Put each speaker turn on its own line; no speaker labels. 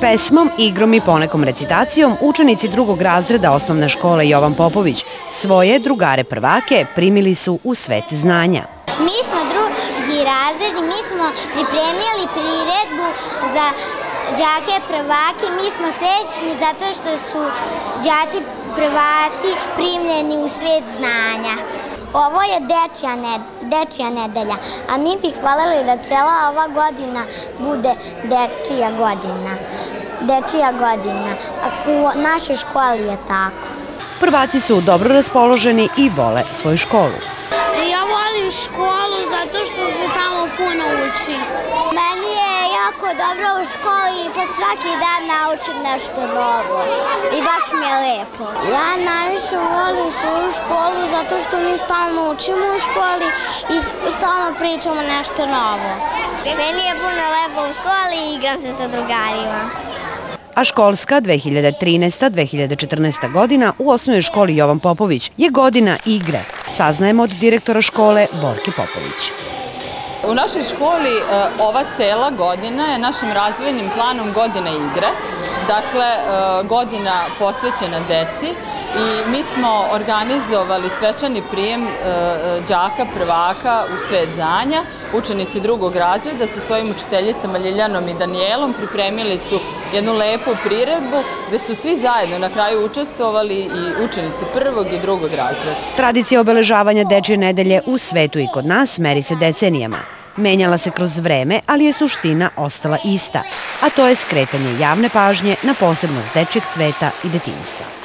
Pesmom, igrom i ponekom recitacijom učenici drugog razreda osnovne škole Jovan Popović svoje drugare prvake primili su u svet znanja.
Mi smo drugi razred i mi smo pripremili priredbu za đake prvake. Mi smo srećni zato što su đaci prvaci primljeni u svet znanja. Ovo je dečja, dečja nedelja, a mi bih hvalili da cela ova godina bude dečija godina. Dečija godina. A u našoj školi je tako.
Prvaci su dobro raspoloženi i vole svoju školu.
Ja volim školu zato što se tamo puno uči.
Meni je jako dobro u školi i po svaki dan naučim nešto novo. I baš mi je lepo.
Ja najviše volim svoju školu zato što mi stalno učimo u školi i stalno pričamo nešto novo.
Meni je puno lepo u školi i igram se sa drugarima
a školska 2013-2014 godina u osnovnoj školi Jovan Popović je godina igre, saznajemo od direktora škole Borke Popović.
U našoj školi e, ova cela godina je našim razvojnim planom godina igre, dakle e, godina posvećena deci i mi smo organizovali svečani prijem đaka prvaka u svet zanja. Učenici drugog razreda sa svojim učiteljicama Ljiljanom i Danijelom pripremili su jednu lepu priredbu gde su svi zajedno na kraju učestvovali i učenici prvog i drugog razreda.
Tradicija obeležavanja Dečje nedelje u svetu i kod nas meri se decenijama. Menjala se kroz vreme, ali je suština ostala ista, a to je skretanje javne pažnje na posebnost dečjeg sveta i detinstva.